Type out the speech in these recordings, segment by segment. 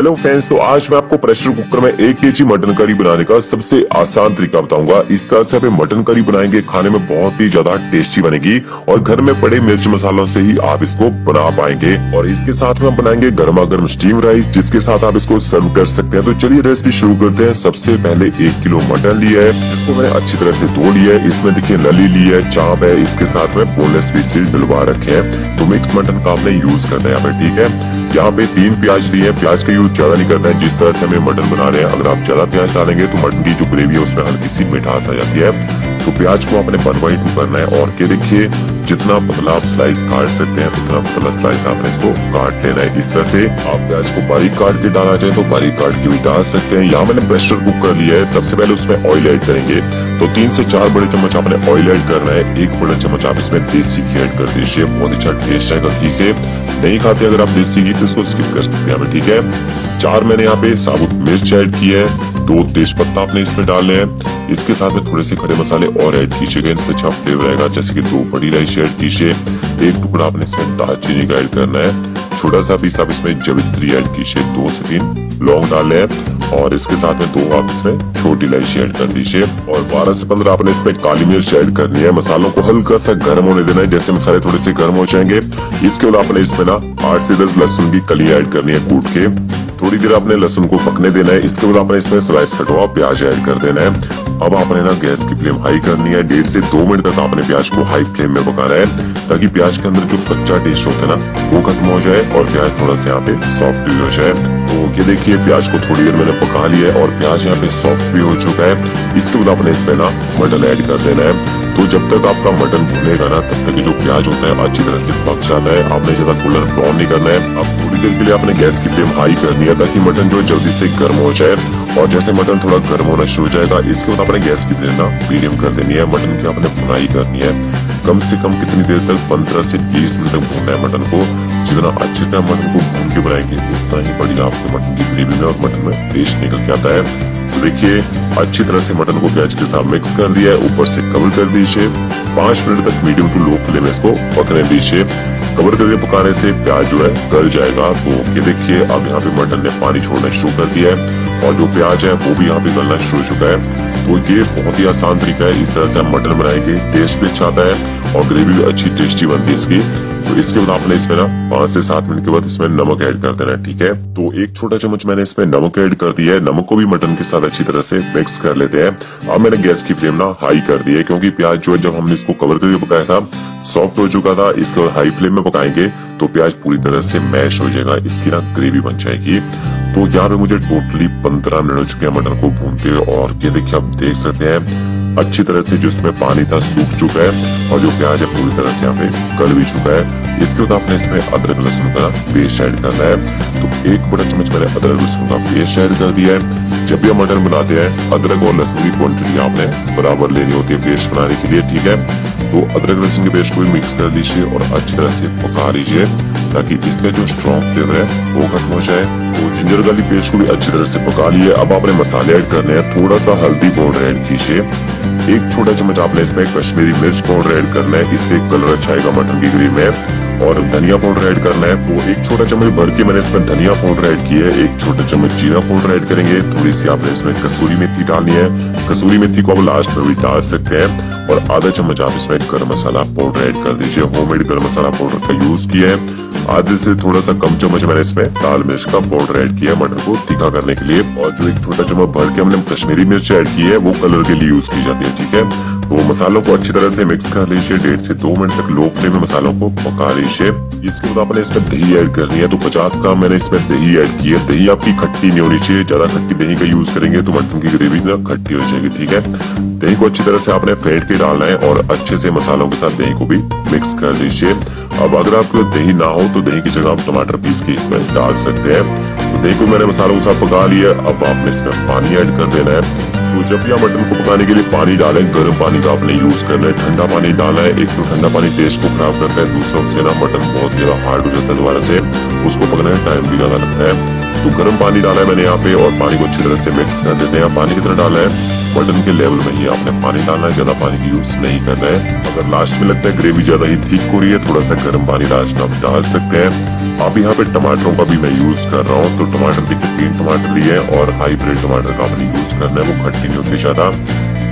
Hello friends तो आज मैं आपको प्रेशर कुकर में एक के जी मटन करी बनाने का सबसे आसान तरीका बताऊँगा। इस तरह से आप मटन करी बनाएँगे, खाने में बहुत ही ज़्यादा टेस्टी बनेगी और घर में पड़े मिर्च मसालों से ही आप इसको बना पाएँगे। और इसके साथ में बनाएँगे गर्मा गर्म स्टीम राइस जिसके साथ आप इसको सर्व कर सकते हैं। तो चलिए रेसिपी शुरू करते हैं। सबसे पहले एक किलो मटन लिया है, जिसको मैंने अच्छी तरह से धो लिया है। इसमें देखिए नली ली है, चाप है, इसके साथ में बोनलेस सील डलवा रखे हैं। तो मिक्स मटन का आपने यूज़ करना है यहाँ पे, ठीक है? यहाँ पे तीन प्याज लिए प्याज का यूज़ ज़्यादा नहीं करना है। जिस तरह से हमें मटन बना रहे हैं, अगर आप ज़्यादा प्याज डालेंगे तो मटन की जो ग्रेवी है, उसमें हल्की सी मिठास आ जाती है। तो प्याज को आपने वन बाई टू करना है और के देखिए, जितना पतला आप स्लाइस काट सकते हैं, उतना पतला स्लाइस आपने इसको काट लेना है। इस तरह से आप प्याज को बारीक काट के डालना चाहें तो बारीक काट के भी डाल सकते हैं। यहाँ मैंने प्रेशर कुक कर लिया है। सबसे पहले उसमें ऑयल ऐड करेंगे। तो तीन से चार बड़े चम्मच आपने ऑयल ऐड करना है। एक बड़ा चम्मच आप इसमें देसी घी ऐड कर दीजिए। बहुत अच्छा टेस्ट आएगा घी से। नहीं खाते अगर आप देसी घी तो इसको स्किप कर सकते हैं ठीक है? चार मैंने यहाँ पे साबुत मिर्च ऐड की है, दो तेज पत्ता आपने इसमें डालने हैं। इसके साथ में थोड़े से खड़े मसाले और ऐड कीजिएगा इनसे अच्छा फ्लेवर आएगा, जैसे कि दो बड़ी राइस ऐड कीजिए। एक टुकड़ा आपने इसमें दालचीनी का ऐड करना है। छोटा सा पीस आप इसमें जवित्री ऐड कीजिए, दो से तीन लौंग डाले हैं। और इसके साथ में दो आप इसमें छोटी इलायची ऐड कर दीजिए। और 12 से 15 आपने इसमें काली मिर्च ऐड करनी है। मसालों को हल्का सा गर्म होने देना है, जैसे मसाले थोड़े से गर्म हो जाएँगे। इसके बाद आपने इसमें ना आठ से दस लहसुन की कली ऐड करनी है कूट के। थोड़ी देर आपने लहसुन को पकने देना है। इसके बाद आपने इसमें स्लाइस कटवा प्याज ऐड कर देना है। अब आपने ना गैस की फ्लेम हाई करनी है। डेढ़ से दो मिनट तक आपने प्याज को हाई फ्लेम में पकाना है, ताकि प्याज के अंदर जो कच्चा टेस्ट होता है ना, वो खत्म हो जाए और प्याज थोड़ा सा यहाँ पे सॉफ्ट भी हो जाए। तो ये देखिए, प्याज को थोड़ी देर मैंने पका लिया है और प्याज यहाँ पे सॉफ्ट भी हो चुका है। इसके बाद आपने इसमें ना मटन ऐड कर देना है। तो जब तक आपका मटन भुनेगा ना, तब तक जो प्याज होता है, अच्छी तरह से पक जाता है। आपने ज़्यादा कूलर ब्राउन नहीं करना है। अब थोड़ी देर के लिए आपने गैस की फ्लेम हाई करनी है, ताकि मटन जो जल्दी से गर्म हो जाए। और जैसे मटन थोड़ा गर्म होना शुरू हो जाएगा, इसके बाद अपने गैस की फ्लेम मीडियम कर देनी है, मटन की आपने भुनाई करनी है। कम से कम कितनी देर तक? पंद्रह से बीस मिनट तक भूनना है मटन को। जितना अच्छी तरह मटन को भून के बनाएँगे, उतना ही बढ़िया आपके मटन की ग्रेवी में और मटन में टेस्ट निकल के आता है। तो देखिए, अच्छी तरह से मटन को प्याज के साथ मिक्स कर दिया है। ऊपर से कवर कर दीजिए। पाँच मिनट तक मीडियम टू लो फ्लेम में इसको, पकने दीजिए। कवर करके पकाने से प्याज जो है गल जाएगा। तो ये देखिए, अब यहाँ पे मटन ने पानी छोड़ना शुरू कर दिया है। और जो प्याज है, वो भी यहाँ पे गलना शुरू हो चुका है। तो ये बहुत ही आसान तरीका है, इस तरह से हम मटन बनाएँगे टेस्ट भी अच्छा आता है और ग्रेवी भी अच्छी टेस्टी बनती है इसकी। तो इसके बाद आपने इसमें ना पाँच से सात मिनट के बाद इसमें नमक ऐड कर देना है, ठीक है? तो एक छोटा चम्मच मैंने इसमें नमक ऐड कर दिया है। नमक को भी मटन के साथ अच्छी तरह से मिक्स कर लेते हैं। अब मैंने गैस की फ्लेम ना हाई कर दी है, क्योंकि प्याज जो है, जब हमने इसको कवर करके पकाया था सॉफ्ट हो चुका था, इसको हाई फ्लेम में पकाएँगे तो प्याज पूरी तरह से मैश हो जाएगा, इसकी ना ग्रेवी बन जाएगी। तो यहाँ पे मुझे टोटली पंद्रह मिनट हो चुके हैं मटन को भूनते और ये देखिए आप देख सकते हैं, अच्छी तरह से जिसमें पानी था सूख चुका है और जो प्याज है पूरी तरह से यहाँ पे गल भी चुका है। इसके बाद आपने इसमें अदरक लहसुन का पेस्ट ऐड करना है। तो एक बड़ा चम्मच मैंने अदरक लहसुन का पेस्ट ऐड कर दिया है। जब भी हम मटन बनाते हैं, अदरक और लहसुन की क्वांटिटी आपने बराबर लेनी होती है पेस्ट बनाने के लिए, ठीक है? तो अदरक लहसुन के पेस्ट को भी मिक्स कर दीजिए और अच्छी तरह से पका लीजिए। ताकि इसका जो स्ट्रॉन्ग फ्लेवर है, वो खत्म हो जाए। तो जिंजर गार्लिक पेस्ट को भी अच्छी तरह से पका लिए। अब आपने मसाले ऐड करने हैं। थोड़ा सा हल्दी पाउडर ऐड कीजिए। एक छोटा चम्मच आपने इसमें कश्मीरी मिर्च पाउडर ऐड करना है। इससे कलर अच्छा आएगा मटन की ग्रेवी में। और धनिया पाउडर ऐड करना है। वो एक छोटा चम्मच भर के मैंने इसमें धनिया पाउडर ऐड किया है। एक छोटा चम्मच जीरा पाउडर ऐड करेंगे। थोड़ी सी आपने इसमें कसूरी मेथी डालनी है। कसूरी मेथी को आप लास्ट में भी डाल सकते हैं। और आधा चम्मच आप इसमें गर्म मसाला पाउडर ऐड कर दीजिए। होममेड गर्म मसाला पाउडर का यूज़ किया है। आधे से थोड़ा सा कम चम्मच मैंने इसमें लाल मिर्च का पाउडर ऐड किया है मटर को तीखा करने के लिए। और जो एक छोटा चम्मच भर के हमने कश्मीरी मिर्च ऐड की है, वो कलर के लिए यूज़ की जाती है, ठीक है? तो मसालों को अच्छी तरह से मिक्स कर लीजिए। डेढ़ से दो मिनट तक लो फ्लेम में मसालों को पका लीजिए। इसके बाद आपने इसमें दही ऐड करनी है तो 50 ग्राम मैंने इसमें दही ऐड की है। दही आपकी खट्टी नहीं होनी चाहिए, ज़्यादा खट्टी दही का यूज़ करेंगे तो मटन की ग्रेवी ना खट्टी हो जाएगी, ठीक है? दही को अच्छी तरह से आपने फेंट के डालना है और अच्छे से मसालों के साथ दही को भी मिक्स कर लीजिए। अब अगर आपको दही ना हो तो दही की जगह आप टमाटर पीस के इसमें डाल सकते हैं। तो दही को मैंने मसालों के साथ पका लिया, अब आपने इसमें पानी ऐड कर देना है। तो जब भी आप मटन को पकाने के लिए पानी डालें, गर्म पानी का आपने यूज़ करना है ठंडा पानी डालना है, एक तो ठंडा पानी टेस्ट को खराब करता है, दूसरा उससे ना मटन बहुत ज़्यादा हार्ड हो जाता है दोबारा से, उसको पकने में टाइम भी ज़्यादा लगता है। तो गर्म पानी डाला है मैंने यहाँ पे और पानी को अच्छी तरह से मिक्स कर देते हैं। पानी कितना डाला है? मटन के लेवल में ही आपने पानी डालना है, ज़्यादा पानी की यूज़ नहीं करना है। अगर लास्ट में लगता है ग्रेवी ज़्यादा ही थिक हो रही है, थोड़ा सा गर्म पानी लास्ट आप डाल सकते हैं। अब यहाँ पे टमाटरों का भी मैं यूज़ कर रहा हूँ तो टमाटर देखिए, तीन टमाटर लिए और हाईब्रिड टमाटर का आपने यूज़ करना है, वो खट्टी नहीं होती ज़्यादा।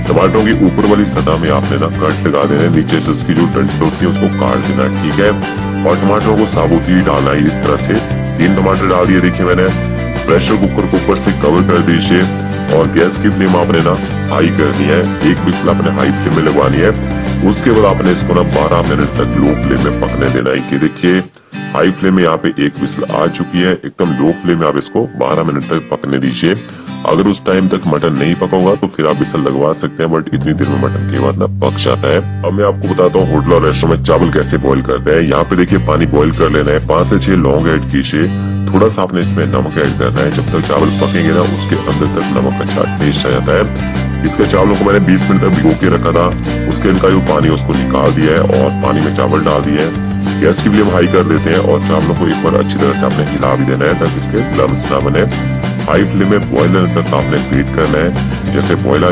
टमाटरों की ऊपर वाली सतह में आपने ना कट लगा देना है, नीचे से उसकी जो डंडी होती है, उसको काट देना ठीक है? और टमाटरों को साबुत ही डालना है इस तरह से। तीन टमाटर डाल दिए, देखिए मैंने। प्रेशर कुकर को ऊपर से कवर कर दीजिए। और गैस की फ्लेम आपने ना हाई करनी है। एक बिस्ल आपने हाई फ्लेम में लगवानी है। उसके बाद आपने इसको ना 12 मिनट तक लो फ्लेम में पकने देना है। कि देखिए, हाई फ्लेम में यहाँ पे एक बिस्ल आ चुकी है। एकदम लो फ्लेम में आप इसको 12 मिनट तक पकने दीजिए। अगर उस टाइम तक मटन नहीं पका होगा तो फिर आप बिसल लगवा सकते हैं, बट इतनी देर में मटन के बाद ना पक जाता है। अब मैं आपको बताता हूँ, होटल और रेस्टोरेंट में चावल कैसे बॉईल करते हैं। यहाँ पे देखिए, पानी बॉईल कर लेना है। पाँच से छह लौंग ऐड कीजिए। थोड़ा सा आपने इसमें नमक ऐड करना है। जब तक चावल पकेंगे ना, उसके अंदर तक नमक अच्छा टेस्ट आ जाता है। इसके चावलों को मैंने 20 मिनट तक भिगो के रखा था। उसके इनका जो पानी उसको निकाल दिया है और पानी में चावल डाल दिए है। गैस की फ्लेम हाई कर देते हैं और चावलों को एक बार अच्छी तरह से आपने हिला भी देना है, ताकि इसके लम्स ना बने। हाई फ्लेम में बॉयलर तक आपने बीट करना है। जैसे बॉयल आ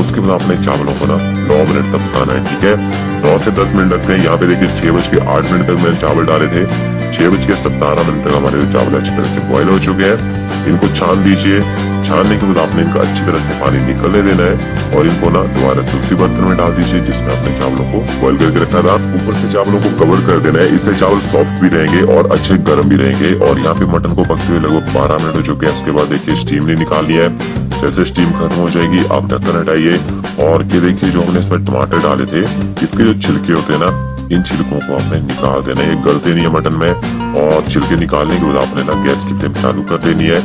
उसके बाद आपने चावलों को ना नौ मिनट तक पकाना है, ठीक है? नौ से दस मिनट लगते हैं। यहाँ पे देखिए, छह बज के आठ मिनट तक मैंने चावल डाले थे। छह बज के सत्तारह मिनट तक हमारे चावल अच्छी तरह से बॉयल हो चुके हैं। इनको छान दीजिए छानने के बाद आपने इनका अच्छी तरह से पानी निकलने देना है और इनको ना दोबारा से उसी बर्तन में डाल दीजिए जिसमें आपने चावलों को बॉइल करके रखा था। ऊपर से चावलों को कवर कर देना है। इससे चावल सॉफ्ट भी रहेंगे और अच्छे गर्म भी रहेंगे और यहाँ पे मटन को पकते हुए लगभग बारह मिनट हो चुके हैं। उसके बाद देखिए स्टीम नहीं निकालनी है। जैसे स्टीम खत्म हो जाएगी, आप ढक्कन हटाइए। और ये देखिए जो हमने इसमें टमाटर डाले थे, इसके जो छिलके होते हैं ना इन छिलकों को आपने निकाल देना है। गलते नहीं है मटन में, और छिलके निकालने के बाद आपने ना गैस की फ्लेम चालू कर देनी है,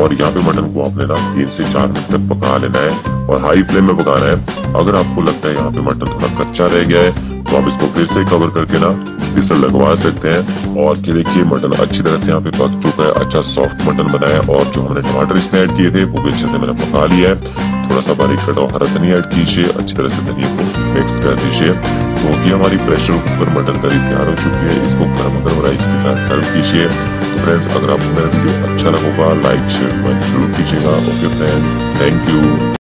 और यहाँ पे मटन को आपने ना तीन से चार मिनट तक पका लेना है, और हाई फ्लेम में पकाना है। अगर आपको लगता है यहाँ पे मटन थोड़ा कच्चा रह गया है तो आप इसको फिर से कवर करके ना विसल लगवा सकते हैं। और ये देखिए, मटन अच्छी तरह से यहाँ पे पक चुका है अच्छा सॉफ्ट मटन बना है, और जो हमने टमाटर इसमें ऐड किए थे, वो भी अच्छे से मैंने पका लिया है। थोड़ा सा बारीक कटा हरा धनिया ऐड कीजिए, अच्छी तरह से धनिया को मिक्स कर दीजिए। तो हमारी प्रेशर कुकर मटन करी तैयार हो चुकी है। इसको गर्म गर्म राइस के साथ सर्व कीजिए। तो फ्रेंड्स अगर आपको मेरा वीडियो अच्छा लगेगा लाइक शेयर ज़रूर कीजिएगा। Okay friend thank you